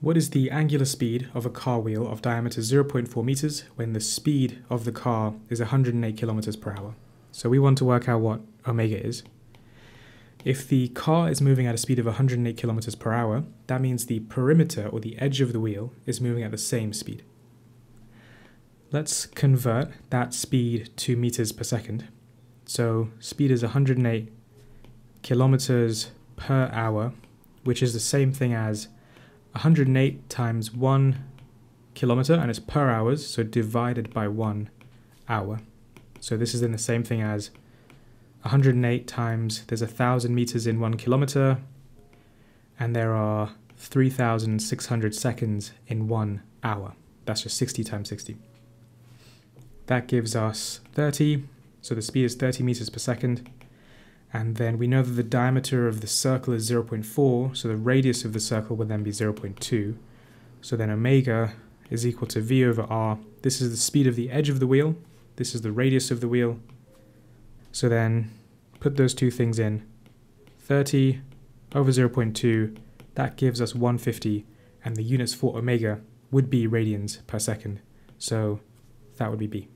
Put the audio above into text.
What is the angular speed of a car wheel of diameter 0.4 meters when the speed of the car is 108 kilometers per hour? So we want to work out what omega is. If the car is moving at a speed of 108 kilometers per hour, that means the perimeter or the edge of the wheel is moving at the same speed. Let's convert that speed to meters per second. So speed is 108 kilometers per hour, which is the same thing as 108 times 1 kilometer, and it's per hours, so divided by 1 hour. So this is then the same thing as 108 times, there's a 1,000 meters in 1 kilometer, and there are 3,600 seconds in 1 hour. That's just 60 times 60. That gives us 30, so the speed is 30 meters per second. And then we know that the diameter of the circle is 0.4, so the radius of the circle would then be 0.2. So then omega is equal to v over r. This is the speed of the edge of the wheel. This is the radius of the wheel. So then put those two things in. 30 over 0.2, that gives us 150, and the units for omega would be radians per second. So that would be b.